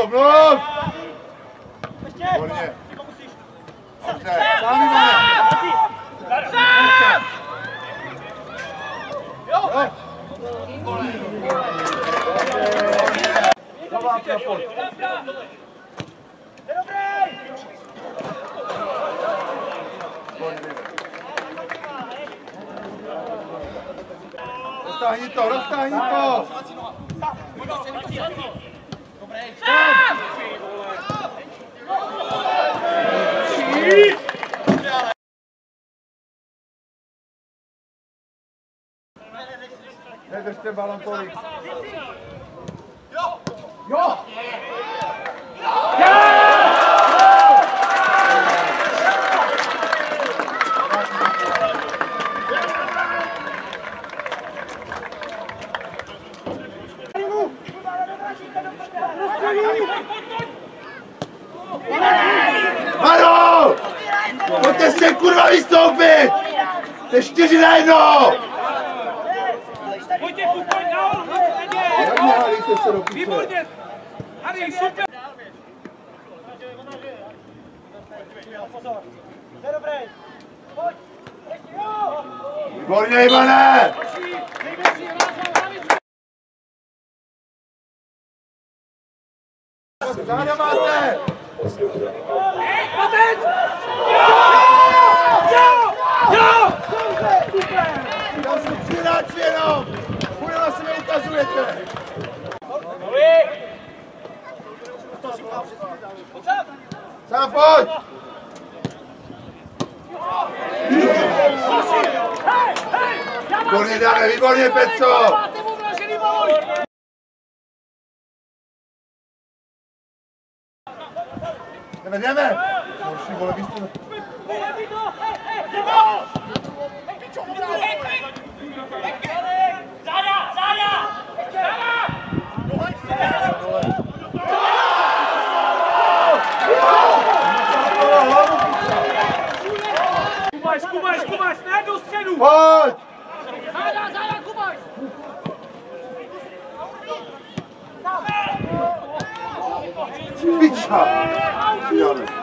Mluv, mluv! Výborně. Dobře, sám Ivane. Jo. Nová proport. Roztáhni to, roztáhni to! Nedržte balon tolik. Jo! Jo! Thank you. Pojďte se kurva vystoupit! Jste čtyři na jedno! Pojďte, do piče? Výborně. Harry, super. Výborně, Ivane! Záda máte! Otec! Jo! Jo! Já jsem tři hráči jenom! Půjde na sebe ukazujete! Sám pojď! Výborně, Dane, výborně, balon! Jdeme, jdeme! Horší vole, víš co? Záda, záda! Kubaš, Kubaš, Kubaš, ne do středu! Pojď! Záda, záda, Kubaš! Piča! Jane.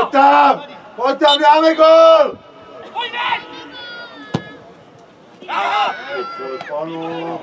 Hoci! Pojď tam! Pojď tam, dáme gol! Pojď ven! Pojď, panu!